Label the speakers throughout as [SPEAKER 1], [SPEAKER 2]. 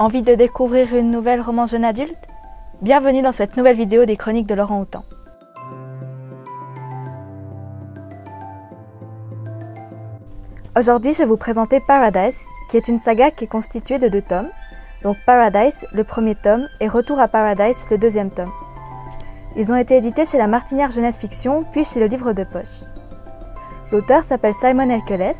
[SPEAKER 1] Envie de découvrir une nouvelle romance jeune adulte? Bienvenue dans cette nouvelle vidéo des chroniques de Laurent Houtan. Aujourd'hui, je vais vous présenter Paradise, qui est une saga qui est constituée de deux tomes. Donc Paradise, le premier tome, et Retour à Paradise, le deuxième tome. Ils ont été édités chez la Martinière Jeunesse Fiction, puis chez le Livre de Poche. L'auteur s'appelle Simon Elkeles.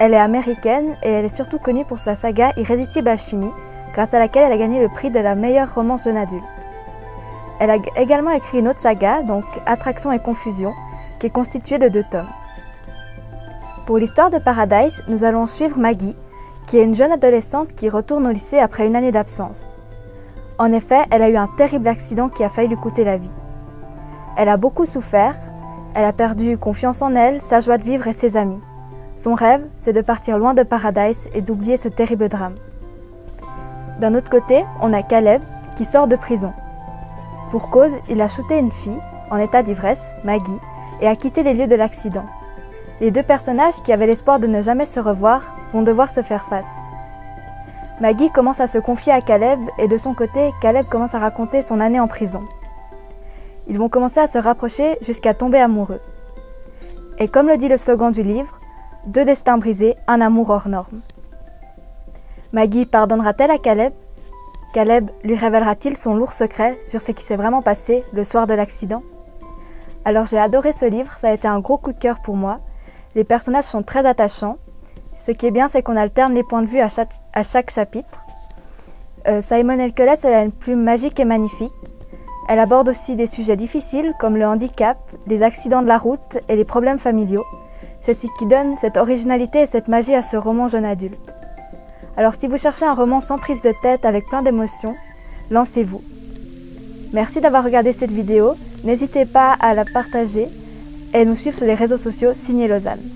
[SPEAKER 1] Elle est américaine et elle est surtout connue pour sa saga Irrésistible Alchimie, grâce à laquelle elle a gagné le prix de la meilleure romance jeune adulte. Elle a également écrit une autre saga, donc Attraction et Confusion, qui est constituée de deux tomes. Pour l'histoire de Paradise, nous allons suivre Maggie, qui est une jeune adolescente qui retourne au lycée après une année d'absence. En effet, elle a eu un terrible accident qui a failli lui coûter la vie. Elle a beaucoup souffert, elle a perdu confiance en elle, sa joie de vivre et ses amis. Son rêve, c'est de partir loin de Paradise et d'oublier ce terrible drame. D'un autre côté, on a Caleb qui sort de prison. Pour cause, il a shooté une fille, en état d'ivresse, Maggie, et a quitté les lieux de l'accident. Les deux personnages qui avaient l'espoir de ne jamais se revoir vont devoir se faire face. Maggie commence à se confier à Caleb et de son côté, Caleb commence à raconter son année en prison. Ils vont commencer à se rapprocher jusqu'à tomber amoureux. Et comme le dit le slogan du livre, deux destins brisés, un amour hors norme. Maggie pardonnera-t-elle à Caleb? Caleb lui révélera-t-il son lourd secret sur ce qui s'est vraiment passé le soir de l'accident? Alors j'ai adoré ce livre, ça a été un gros coup de cœur pour moi. Les personnages sont très attachants. Ce qui est bien, c'est qu'on alterne les points de vue à chaque, chapitre. Euh, Simon Elkeles, elle a une plume magique et magnifique. Elle aborde aussi des sujets difficiles comme le handicap, les accidents de la route et les problèmes familiaux. C'est ce qui donne cette originalité et cette magie à ce roman jeune adulte. Alors si vous cherchez un roman sans prise de tête avec plein d'émotions, lancez-vous. Merci d'avoir regardé cette vidéo, n'hésitez pas à la partager et nous suivre sur les réseaux sociaux Signé Lausanne.